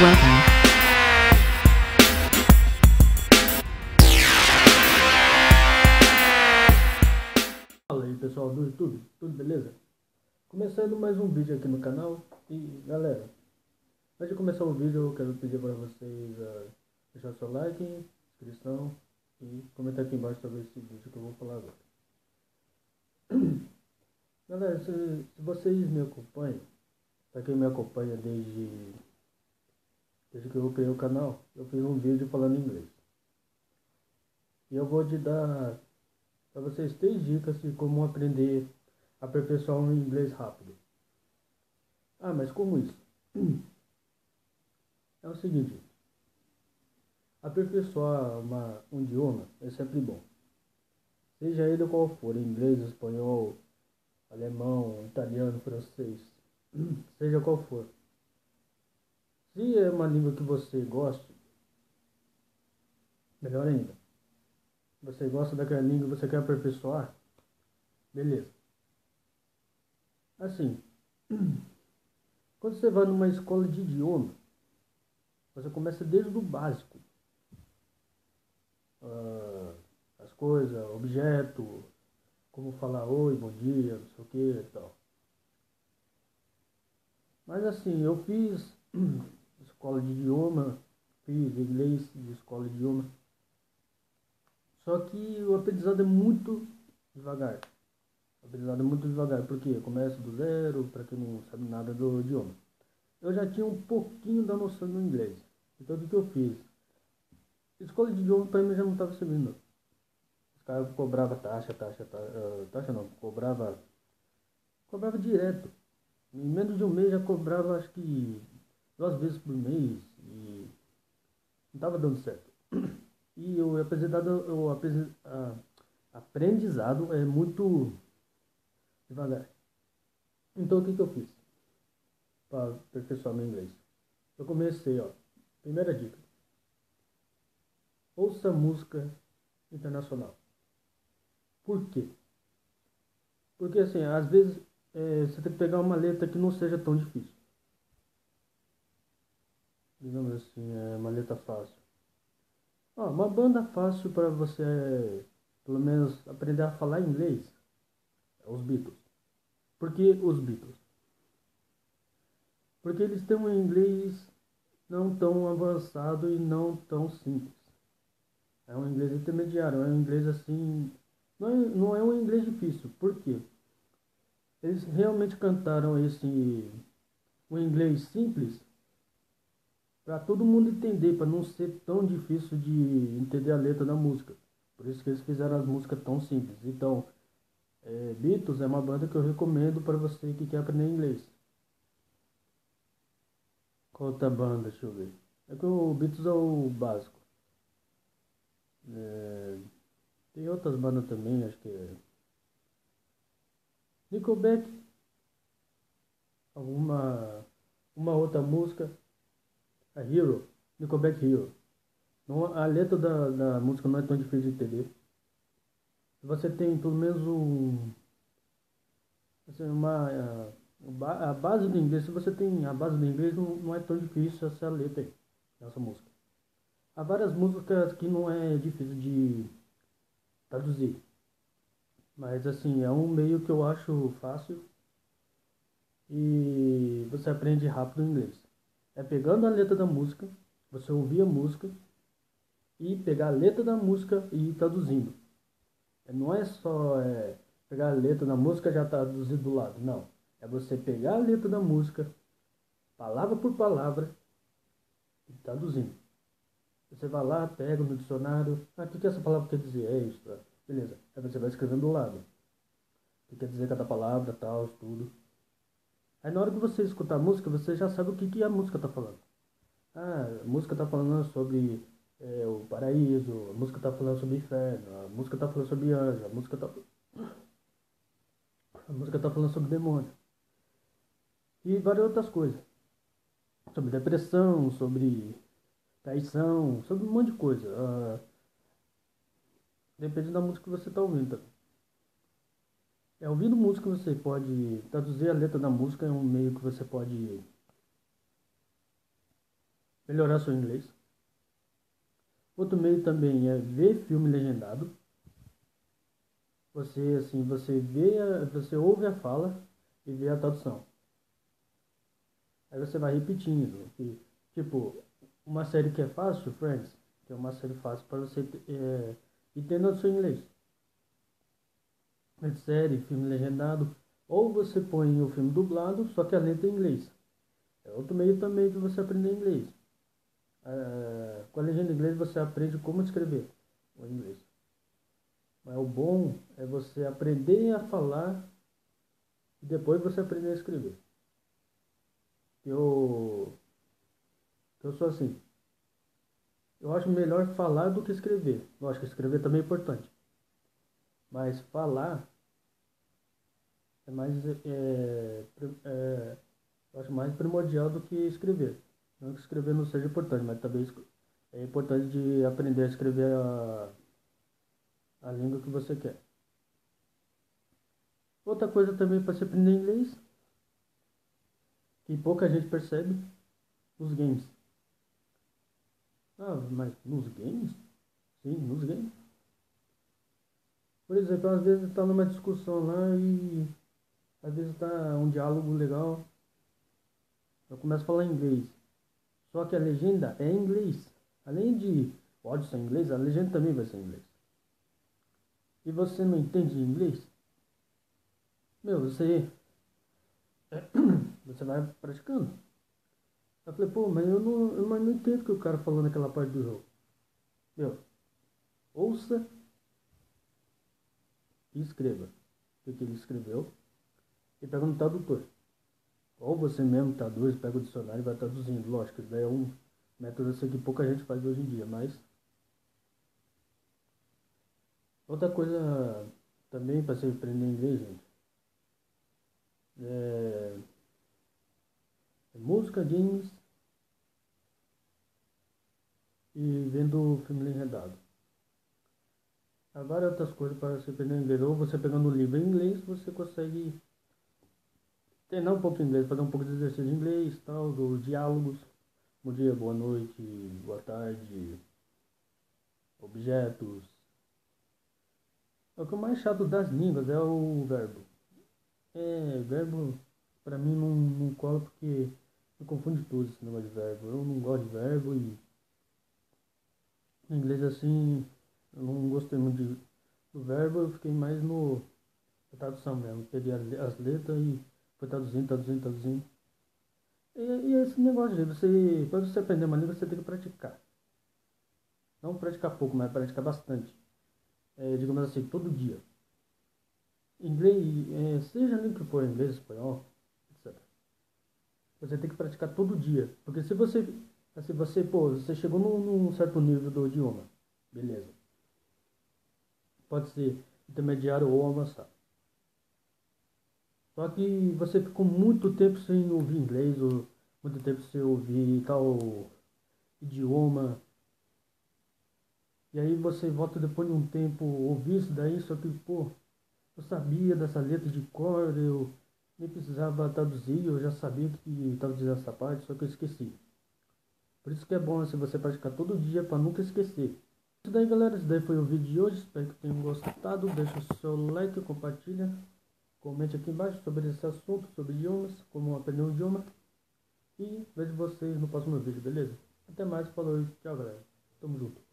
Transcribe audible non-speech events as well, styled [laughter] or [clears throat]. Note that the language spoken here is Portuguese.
Welcome. Fala aí pessoal do YouTube, tudo beleza? Começando mais um vídeo aqui no canal e galera, antes de começar o vídeo eu quero pedir para vocês uh, deixar seu like, inscrição e comentar aqui embaixo sobre esse vídeo que eu vou falar agora. [clears throat] Galera, se, se vocês me acompanham, para quem me acompanha desde, desde que eu criei o canal, eu fiz um vídeo falando inglês. E eu vou te dar para vocês três dicas de como aprender a aperfeiçoar um inglês rápido. Ah, mas como isso? [clears throat] É o seguinte, aperfeiçoar uma, um idioma é sempre bom. Seja ele qual for, inglês, espanhol, alemão, italiano, francês, [clears throat] seja qual for. Se é uma língua que você gosta, melhor ainda. Você gosta daquela língua você quer aperfeiçoar? Beleza. Assim, [clears throat] quando você vai numa escola de idioma, você começa desde o básico. Uh, as coisas, objeto, como falar oi, bom dia, não sei o que e tal. Mas assim, eu fiz [clears throat] escola de idioma, fiz inglês de escola de idioma. Só que o aprendizado é muito devagar. O aprendizado é muito devagar, porque começa do zero, para quem não sabe nada do idioma. Eu já tinha um pouquinho da noção do inglês. Então o que, eu fiz? Escola de idioma para mim já não estava servindo. Os caras cobravam taxa, taxa, taxa, uh, taxa não, cobrava, cobrava direto. Em menos de um mês já cobrava acho que duas vezes por mês e não estava dando certo. E o aprendizado, o aprendizado é muito devagar. Então o que, que eu fiz para aperfeiçoar meu inglês? Eu comecei, ó, primeira dica. Ouça música internacional. Por quê? Porque assim, às vezes é, você tem que pegar uma letra que não seja tão difícil. Digamos assim, é uma letra fácil. Ah, uma banda fácil para você, pelo menos, aprender a falar inglês é os Beatles. Por que os Beatles? Porque eles têm um inglês não tão avançado e não tão simples. É um inglês intermediário, é um inglês assim. Não é, não é um inglês difícil. Por quê? Eles realmente cantaram esse. um inglês simples para todo mundo entender, para não ser tão difícil de entender a letra da música. Por isso que eles fizeram as músicas tão simples. Então, é, Beatles é uma banda que eu recomendo para você que quer aprender inglês. Qual outra banda? Deixa eu ver. É que o Beatles é o básico. É, tem outras bandas também, acho que é. Nickelback. Alguma uma outra música. A Hero, Nickelback Hero. Não, a letra da, da música não é tão difícil de entender. Você tem pelo menos um. Assim, uma, a, a base do inglês, se você tem a base do inglês, não, não é tão difícil essa letra aí, essa música. Há várias músicas que não é difícil de traduzir. Mas assim, é um meio que eu acho fácil e você aprende rápido inglês é pegando a letra da música, você ouvir a música e pegar a letra da música e ir traduzindo. É, não é só é, pegar a letra da música já traduzir do lado, não. É você pegar a letra da música, palavra por palavra, e traduzindo. Você vai lá, pega no dicionário, ah, o que, que essa palavra quer dizer? É isso, tá? beleza. Aí você vai escrevendo do lado. O que quer dizer cada palavra, tal, tudo. Aí na hora que você escutar a música, você já sabe o que, que a música está falando. Ah, a música está falando sobre é, o paraíso, a música está falando sobre inferno, a música está falando sobre anjo, a música está a música está falando sobre demônio. E várias outras coisas. Sobre depressão, sobre traição, sobre um monte de coisa. Ah, depende da música que você está ouvindo também. É, ouvindo música você pode traduzir a letra da música é um meio que você pode melhorar seu inglês. Outro meio também é ver filme legendado. Você assim, você vê, você ouve a fala e vê a tradução. Aí você vai repetindo. Que, tipo, uma série que é fácil, Friends, que é uma série fácil para você é, entender o seu inglês. Série, filme legendado, ou você põe o filme dublado, só que a letra é em inglês. É outro meio também de você aprender inglês. É, com a legenda em inglês você aprende como escrever o inglês. Mas o bom é você aprender a falar e depois você aprender a escrever. Eu, eu sou assim. Eu acho melhor falar do que escrever. Lógico que escrever também é importante. Mas falar é mais é, é, eu acho mais primordial do que escrever. Não que escrever não seja importante, mas também é importante de aprender a escrever a, a língua que você quer. Outra coisa também para se aprender inglês, que pouca gente percebe, os games. Ah, mas nos games? Sim, nos games. Por exemplo, às vezes está numa discussão lá e às vezes está um diálogo legal. Eu começo a falar inglês. Só que a legenda é em inglês. Além de pode ser em inglês, a legenda também vai ser em inglês. E você não entende inglês? Meu, você. [clears throat] Você vai praticando. Eu falei, pô, mas eu não, eu não entendo o que o cara falou naquela parte do jogo. Meu, ouça escreva o que ele escreveu e pega no tradutor. Ou você mesmo traduz, pega o dicionário e vai traduzindo. Lógico, daí é um método assim que pouca gente faz hoje em dia, mas. Outra coisa também para se aprender inglês, gente. É... é música, games e vendo filme legendado. Agora outras coisas para você aprender inglês. Ou você pegando um livro em inglês, você consegue treinar um pouco de inglês, fazer um pouco de exercício de inglês, tal, dos diálogos. Bom dia, boa noite, boa tarde, objetos. O que é mais chato das línguas é o verbo. É, verbo pra mim não, não cola porque me confunde tudo esse negócio de verbo. Eu não gosto de verbo e em inglês assim, eu não gostei muito de, do verbo, eu fiquei mais no tradução mesmo. Peguei as letras e foi traduzindo, traduzindo, traduzindo. E, e esse negócio de você, para você aprender uma língua, você tem que praticar. Não praticar pouco, mas praticar bastante. É, digamos assim, todo dia. Inglês, é, seja nem que for inglês, espanhol, etc. Você tem que praticar todo dia. Porque se você Assim, você, pô, você chegou num, num certo nível do idioma. Beleza. Pode ser intermediário ou avançado. Só que você ficou muito tempo sem ouvir inglês, ou muito tempo sem ouvir tal idioma. E aí você volta depois de um tempo ouvir isso daí, só que, pô, eu sabia dessa letra de cor, eu nem precisava traduzir, eu já sabia que estava dizendo essa parte, só que eu esqueci. Por isso que é bom se você praticar todo dia para nunca esquecer. Isso daí galera, esse daí foi o vídeo de hoje, espero que tenham gostado, deixa o seu like, compartilha, comente aqui embaixo sobre esse assunto, sobre idiomas, como aprender um idioma. E vejo vocês no próximo vídeo, beleza? Até mais, falou e tchau galera, tamo junto.